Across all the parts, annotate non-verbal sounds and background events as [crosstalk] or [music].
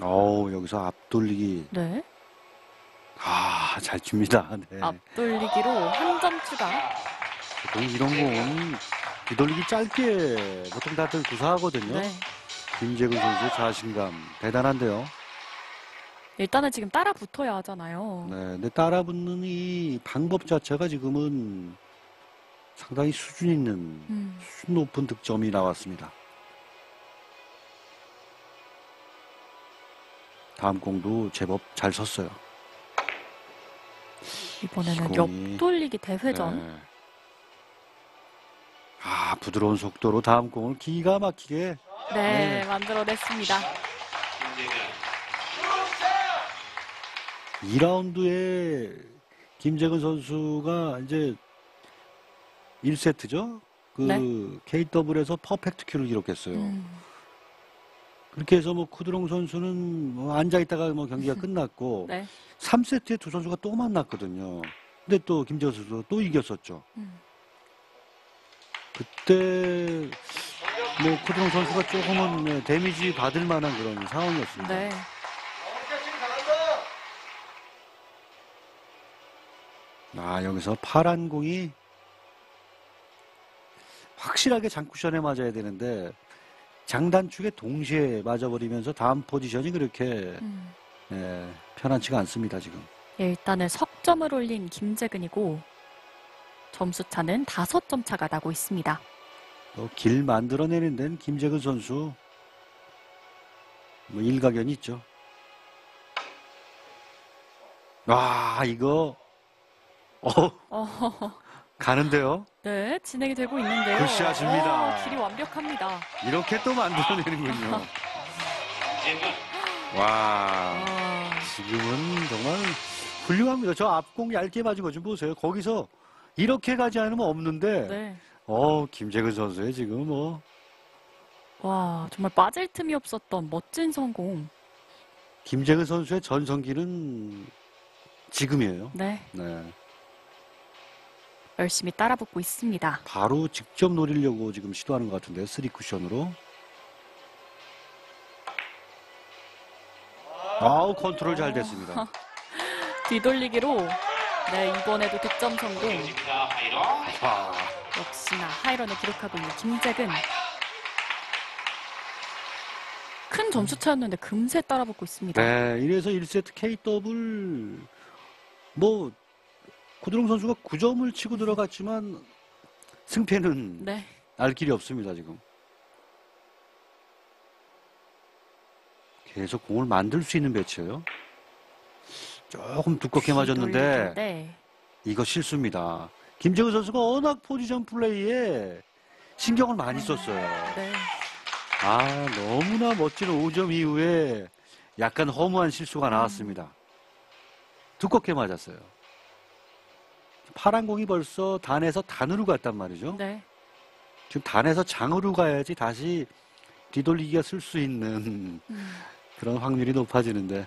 어우, 여기서 앞돌리기. 네. 아, 잘 칩니다. 네. 앞돌리기로 한 점 추가. 보통 이런 공은 뒤돌리기 짧게 보통 다들 구사하거든요. 네. 김재근 선수의 자신감 대단한데요. 일단은 지금 따라 붙어야 하잖아요. 네, 근데 따라 붙는 이 방법 자체가 지금은 상당히 수준 있는 음. 수준 높은 득점이 나왔습니다. 다음 공도 제법 잘 섰어요. 이번에는 시공이- 옆돌리기 대회전. 네. 아, 부드러운 속도로 다음 공을 기가 막히게 네, 네. 만들어냈습니다. 2라운드에 김재근 선수가 이제 1세트죠. 그 네. KW에서 퍼펙트 큐를 기록했어요. 음. 그렇게 해서 뭐 쿠드롱 선수는 뭐 앉아 있다가 뭐 경기가 끝났고 [laughs] 네. 3세트에 두 선수가 또 만났거든요. 근데 또 김재근 선수가 또 이겼었죠. 음. 그때 뭐 쿠드롱 선수가 조금은 네, 데미지 받을 만한 그런 상황이었습니다. 네. 아, 여기서 파란 공이 확실하게 장쿠션에 맞아야 되는데 장단축에 동시에 맞아버리면서 다음 포지션이 그렇게 음. 예, 편안치가 않습니다 지금. 일단은 석점을 올린 김재근이고 점수 차는 다섯 점 차가 나고 있습니다. 또길 만들어내는 데는 김재근 선수 뭐 일가견이 있죠. 와 이거 어 [laughs] 어, 가는데요. 네, 진행이 되고 있는데요. 굿샷입니다. 어, 길이 완벽합니다. 이렇게 또 만들어내는군요. [laughs] 와. 아, 지금은 정말 훌륭합니다. 저 앞공 얇게 맞은 거 좀 보세요. 거기서 이렇게 가지 않으면 없는데, 네. 어, 김재근 선수의 지금 뭐, 와, 정말 빠질 틈이 없었던 멋진 성공. 김재근 선수의 전성기는 지금이에요. 네, 네. 열심히 따라붙고 있습니다. 바로 직접 노리려고 지금 시도하는 것 같은데요. 쓰리 쿠션으로. 아우, 컨트롤 잘 됐습니다. [laughs] 뒤돌리기로 네, 이번에도 득점 성공. 아, 역시나 high run을 기록하고 있는 김재근. 큰 점수 차였는데 금세 따라붙고 있습니다. 네, 이래서 1세트 KW 뭐 구드롱 선수가 9점을 치고 들어갔지만 승패는 네. 알 길이 없습니다, 지금. 계속 공을 만들 수 있는 배치예요. 조금 두껍게 맞았는데. 이거 실수입니다. 김재우 선수가 워낙 포지션 플레이에 신경을 많이 썼어요. 네. 아, 너무나 멋진 5점 이후에 약간 허무한 실수가 나왔습니다. 두껍게 맞았어요. 파란 공이 벌써 단에서 단으로 갔단 말이죠. 네. 지금 단에서 장으로 가야지 다시 뒤돌리기가 쓸 수 있는 음, 그런 확률이 높아지는데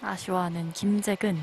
아쉬워하는 김재근.